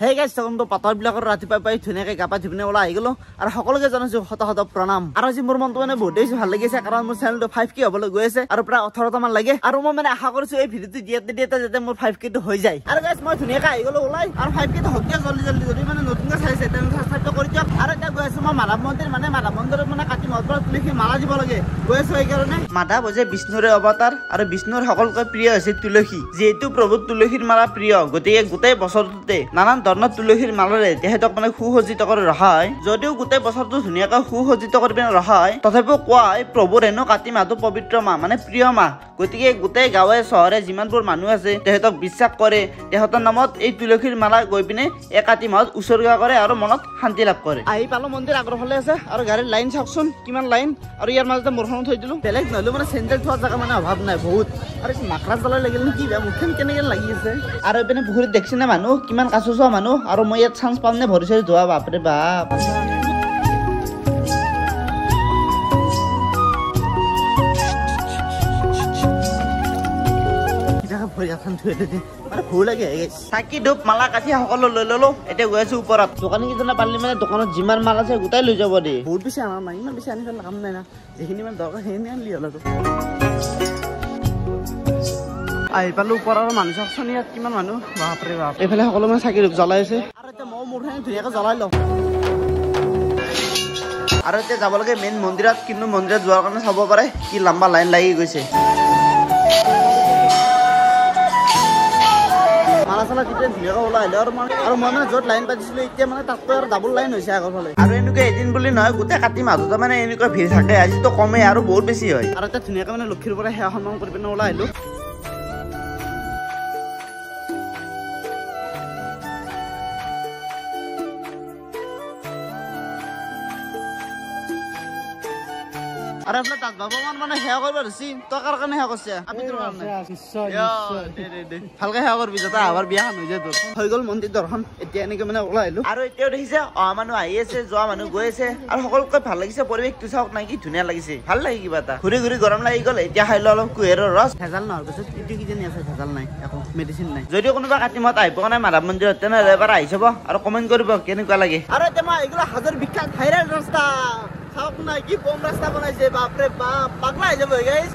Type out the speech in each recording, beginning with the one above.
সেই গাইছ তখনতো পাতৰবিলাকৰ ৰাতিপুৱা পাই ধুনীয়াকৈ গা পা ধুই পিনে ওলাই আহি গ'লো আৰু সকলোকে জনাইছো শত শত প্ৰণাম। আৰু আজি মোৰ মনটো মানে বহুতেই ভাল লাগিছে কাৰণ মোৰ চেনেলটো ফাইভ কে হ'বলৈ গৈ আছে আৰু প্ৰায় ওঠৰটা মান লাগে। আৰু মই মানে আশা কৰিছো এই ভিডিঅ'টো দিয়াতে দিয়াতে যাতে মোৰ ফাইভ কেটো হৈ যায়। আৰু গাইছ মই ধুনীয়াকৈ আহি গ'লো ওলাই আৰু ফাইভ কেটো হওক জল্দি জল্দি যদি মানে নতুনকৈ চাইছে তেনেহ'লে ছাবস্ক্ৰাইবটো কৰি দিয়ক। আৰু এতিয়া গৈ আছো মই মাধৱ মন্দিৰ মানে মাধৱ মন্দিৰত মানে মাধৱ হৈছে বিষ্ণুৰে অৱতাৰ আৰু বিষ্ণুৰ সকলোকৈ প্ৰিয় হৈছে তুলসী। যিহেতু প্ৰভু তুলসীৰ মালা প্ৰিয় গতিকে গোটেই বছৰটোতে নানান ধৰণৰ তুলসীৰ মালাৰে তেখেতক মানে সুসজ্জিত কৰি ৰখা হয়। যদিও গোটেই বছৰটো ধুনীয়াকৈ সুসজ্জিত কৰি পিনে ৰখা হয় তথাপিও কোৱা হয় প্ৰভুৰ হেনো কাতি মাহটো পবিত্ৰ মাহ মানে প্ৰিয় মাহ। গতিকে গোটেই গাঁৱে চহৰে যিমানবোৰ মানুহ আছে তেখেতক বিশ্বাস কৰে। তেখেতৰ নামত এই তুলসীৰ মালা গৈ পিনে এই কাতি মাহত উচৰ্গা কৰে আৰু মনত শান্তি লাভ কৰে। আহি পালো মন্দিৰ আগৰ ফালে আছে আৰু গাড়ীৰ লাইন চাওকচোন কিমান লাইন। আৰু ইয়াৰ মাজতে মোৰখন থৈ দিলো। বেলেগ নহলেও মানে চেণ্ডেল থোৱা জেগা মানে অভাৱ নাই বহুত। আৰু মাকৰা জ্বলাই লাগিল নে কি বেয়া মুখখন কেনেকে লাগি আছে। আৰু এইপিনে পুখুৰীত দেখিছে নে মানুহ? কিমান কাচু চোৱা মানুহ? আৰু মই ইয়াত চান্স পাম নে ভৰি চৰি ধোৱা? বাপৰে বাপ। চাকি ধূপ মালা কাঠি সকলো লৈ ললো এতিয়া গৈ আছো ওপৰত। দোকানী কেইজনে পাৰিলে মানে দোকানত যিমান মাল আছে গোটাই লৈ যাব দেই বহুত বেছি আনা নাই ইমান বেছি আনি পেলাই কাম নাই না। যিখিনি মানে দৰকাৰ সেইখিনি আনিলি হ'ল আৰু। আহি পালো ওপৰৰ মানুহ চাওকচোন ইয়াত কিমান মানুহ? বাপৰে বাপ। এইফালে সকলো মানে চাকি ধূপ জ্বলাই আছে। আৰু এতিয়া মই মোৰখিনি ধুনীয়াকৈ জ্বলাই লওঁ। আৰু এতিয়া যাব লাগে মেইন মন্দিৰত কিন্তু মন্দিৰত যোৱাৰ কাৰণে চাব পাৰে কি লম্বা লাইন লাগি গৈছে। চালা তেতিয়া ধুনীয়াকৈ ওলাই আহিলে আৰু মই আৰু মই মানে য'ত লাইন পাতিছিলো এতিয়া মানে তাতকৈ আৰু ডাবল লাইন হৈছে আগৰ ফালে। আৰু এনেকুৱা এদিন বুলি নহয় গোটেই কাতি মাহতে মানে এনেকুৱা ভিৰ থাকে আজিতো কমে আৰু বহুত বেছি হয়। আৰু এতিয়া ধুনীয়াকৈ মানে লক্ষীৰ পৰা সেৱা সন্মান কৰি পিনে ওলাই আহিলো। আৰু এইফালে তাত ভগৱান মানে সেৱা কৰিব ধৰিছি তই কাৰ কাৰণে সেৱা কৰিছে আমি তোৰ কাৰণে ভালকে সেৱা কৰিবি যাতে আমাৰ বিয়াখন হৈ যায় তোৰ হৈ গ'ল মন্দিৰ দৰ্শন এতিয়া এনেকে মানে ওলাই আহিলো আৰু এতিয়াও দেখিছে অহা মানুহ আহি আছে যোৱা মানুহ গৈ আছে। আৰু সকলোকৈ ভাল লাগিছে পৰিৱেশটো চাওক নাই কি ধুনীয়া লাগিছে। ভাল লাগে কিবা এটা। ঘূৰি ঘূৰি গৰম লাগি গ'ল এতিয়া খাই লো অলপ কুঁহেৰৰ ৰস। ভেজাল নহয় পিছত ইটো কিজানি আছে ভেজাল নাই একো মেডিচিন নাই। যদি কোনোবা কাতি মাহত আহিব কাৰণে মাধৱ মন্দিৰত তেনেহ'লে এবাৰ আহি চাব আৰু কমেণ্ট কৰিব কেনেকুৱা লাগে। আৰু এতিয়া মই এইগুলো হাজাৰ বিখ্যাত ভাইৰেল ৰাস্তা চাওক না কি বম ৰাস্তা বনাইছে বাপৰে বাপ পাগলা হৈ যাব গাইছ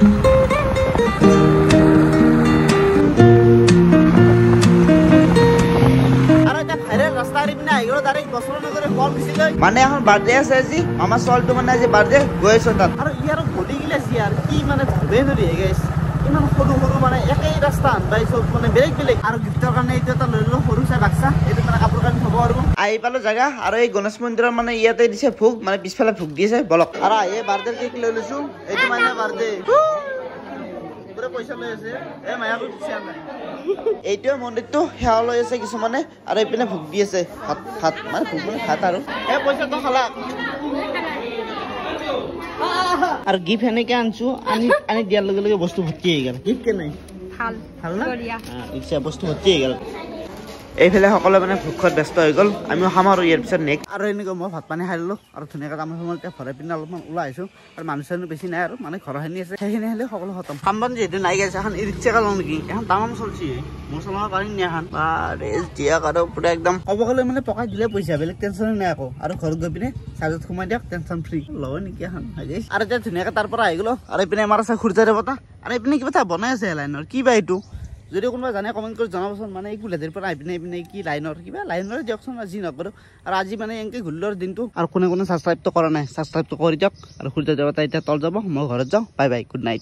মানে এখন বাৰ্থডে আছে আজি আমাৰ ছোৱালীটো মানে আজি বাৰ্থডে গৈ আছো তাত। আৰু ইয়াৰ ভলি গিলা আছে কি মানে ধৰে ধৰি গাইছ ইমান সৰু সৰু মানে একেই ৰাস্তা আনবাই চব মানে বেলেগ বেলেগ। আৰু গিফ্টৰ কাৰণে এইটো এটা লৈ ললো সৰু চাই বাক্সা এইটো মানে কাপোৰ কানি থব আৰু আহি পালো জেগা। আৰু এই গণেশ মন্দিৰৰ মানে ইয়াতে দিছে ভোগ মানে পিছফালে ভোগ দিছে বলক। আৰু এই বাৰ্থডে কেক লৈ লৈছো। এইটো মানে বাৰ্থডে এইটোৱে মন্দিৰটো সেৱা লৈ আছে কিছুমানে আৰু এইপিনে ভোগ দি আছে। ভাত ভাত মানে ভোগ মানে ভাত আৰু। এই পইচাটো খালা। আৰু গিফ্ট এনেকে আনছো আনি আনি দিয়াৰ লগে লগে বস্তু ভৰ্তি হৈ গ'ল। গিফ্ট কেনে? ভাল ভাল না? বস্তু ভৰ্তি হৈ গ'ল। এইফালে সকলোৱে মানে ভোগত ব্যস্ত হৈ গ'ল। আমিও খাম আৰু ইয়াৰ পিছত নেক্সট আৰু এনেকৈ মই ভাত পানী খাই ল'লোঁ। আৰু ধুনীয়াকৈ তামোল চামোল এতিয়া ভৰাই পিনে অলপমান ওলাই আহিছোঁ। আৰু মানুহ চানুহ বেছি নাই আৰু মানে ঘৰখিনি আছে। সেইখিনি হ'লে সকলো খতম। খাম বন যিহেতু নাই গৈছে এখন ই ৰিক্সা লওঁ নেকি? এখন তামাম চলছি। মই চলাব পাৰিম নি এখন? বা ৰেজ দিয়া আৰু পুৰা একদম। ক'ব গ'লে মানে পকাই দিলে পইচা বেলেগ টেনশ্যনে নাই আকৌ। আৰু ঘৰত গৈ পিনে চাৰ্জত সোমাই দিয়ক টেনশ্যন ফ্ৰী লব নেকি এখন আৰু এতিয়া ধুনীয়াকৈ তাৰ পৰা আহি গ'লো। আৰু এইপিনে আমাৰ আছে খুৰ্জাৰে বতা আৰু এইপিনে কিবা এটা বনাই আছে লাইনৰ কি বা এইটো? যদি কোনোবা জানে কমেণ্ট কৰি জনাবচোন মানে এই কুলেধিৰ পৰা আহি পিনে এইপিনে কি লাইনৰ কিবা লাইনৰ দিয়কচোন যি নকৰোঁ। আৰু আজি মানে এনেকৈ ঘূৰিলৰ দিনটো আৰু কোনে কোনে ছাবস্ক্ৰাইবটো কৰা নাই ছাবস্ক্ৰাইবটো কৰি দিয়ক আৰু সূৰ্য দেৱতা এতিয়া তল যাব মই ঘৰত যাওঁ বাই বাই গুড নাইট